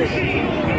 machine.